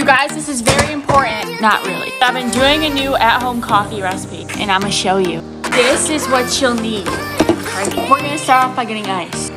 You guys, this is very important. Not really. I've been doing a new at-home coffee recipe and I'm gonna show you. This is what you'll need. We're gonna start off by getting ice.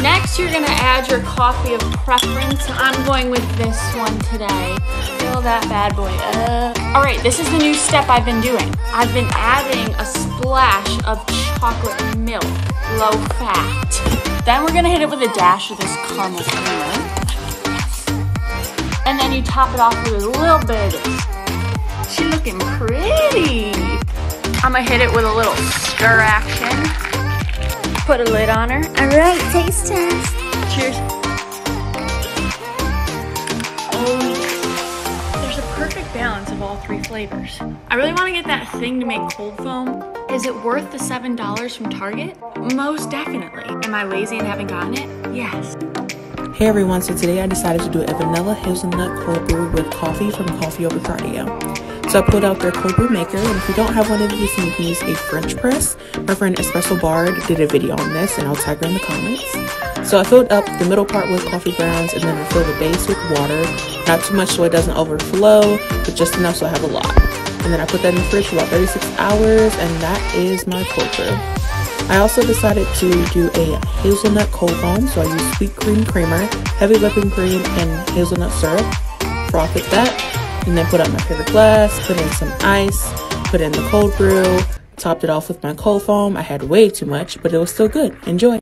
Next, you're gonna add your coffee of preference. I'm going with this one today. Fill that bad boy up. All right, this is the new step I've been doing. I've been adding a splash of chocolate milk, low fat. Then we're gonna hit it with a dash of this caramel creamer. And then you top it off with a little bit of this. She looking pretty. I'm gonna hit it with a little stir action. Put a lid on her. All right, taste test. Cheers. Oh, there's a perfect balance of all three flavors. I really want to get that thing to make cold foam. Is it worth the $7 from Target? Most definitely. Am I lazy and haven't gotten it? Yes. Hey everyone, so today I decided to do a vanilla hazelnut cold brew with coffee from Coffee Over Cardio. So I pulled out their cold brew maker, and if you don't have one of these, you can use a French press. My friend Espresso Bard did a video on this, and I'll tag her in the comments. So I filled up the middle part with coffee grounds, and then I filled the base with water. Not too much so it doesn't overflow, but just enough so I have a lot. And then I put that in the fridge for about 36 hours, and that is my cold brew. I also decided to do a hazelnut cold foam, so I used sweet cream creamer, heavy whipping cream, and hazelnut syrup. Frothed that, and then put up my favorite glass, put in some ice, put in the cold brew, topped it off with my cold foam. I had way too much, but it was still good. Enjoy.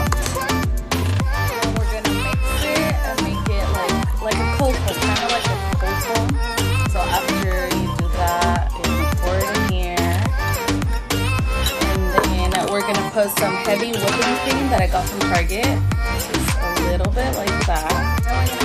some heavy whipping cream that I got from Target Just a little bit like that.